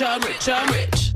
rich. I'm rich. I'm rich.